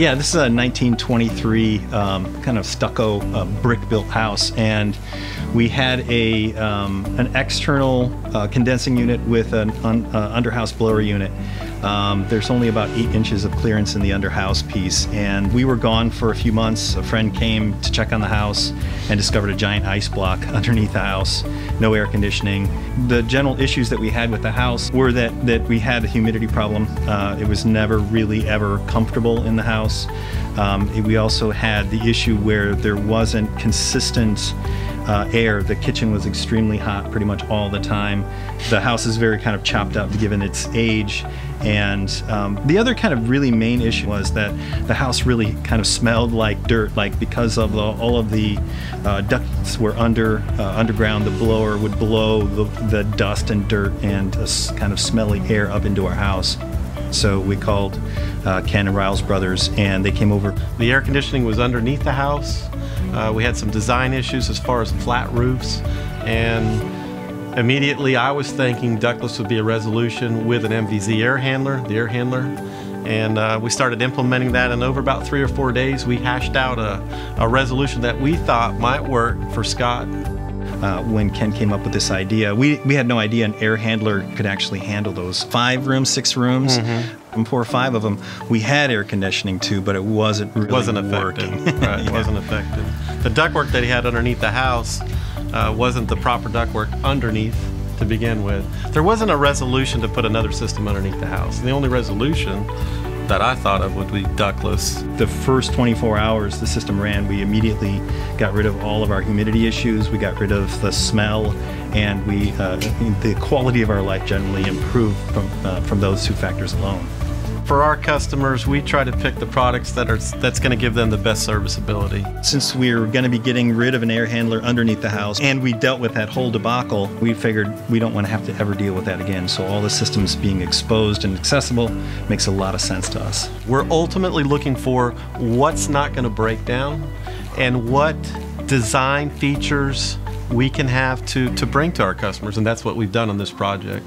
Yeah, this is a 1923 um, kind of stucco uh, brick-built house, and we had a um, an external uh, condensing unit with an un, uh, underhouse blower unit. Um, there's only about eight inches of clearance in the underhouse piece, and we were gone for a few months. A friend came to check on the house and discovered a giant ice block underneath the house, no air conditioning. The general issues that we had with the house were that, that we had a humidity problem. Uh, it was never really ever comfortable in the house. Um, we also had the issue where there wasn't consistent uh, air. The kitchen was extremely hot pretty much all the time. The house is very kind of chopped up given its age. And um, the other kind of really main issue was that the house really kind of smelled like dirt, like because of the, all of the uh, ducts were under uh, underground, the blower would blow the, the dust and dirt and kind of smelly air up into our house. So we called uh, Ken and Ryals Brothers, and they came over. The air conditioning was underneath the house. Uh, we had some design issues as far as flat roofs, and immediately I was thinking ductless would be a resolution with an MVZ air handler, the air handler. And uh, we started implementing that, and over about three or four days, we hashed out a, a resolution that we thought might work for Scott. Uh, when Ken came up with this idea. We, we had no idea an air handler could actually handle those five rooms, six rooms. Mm-hmm. And four or five of them, we had air conditioning too, but it wasn't really wasn't effective. working. right, yeah. wasn't effective. The ductwork that he had underneath the house uh, wasn't the proper ductwork underneath to begin with. There wasn't a resolution to put another system underneath the house. The only resolution that I thought of would be ductless. The first 24 hours the system ran, we immediately got rid of all of our humidity issues. We got rid of the smell, and we uh, the quality of our life generally improved from uh, from those two factors alone. For our customers, we try to pick the products that are that's going to give them the best serviceability. Since we're going to be getting rid of an air handler underneath the house, and we dealt with that whole debacle, we figured we don't want to have to ever deal with that again. So all the systems being exposed and accessible makes a lot of sense to us. We're ultimately looking for what's not going to break down and what design features we can have to, to bring to our customers, and that's what we've done on this project.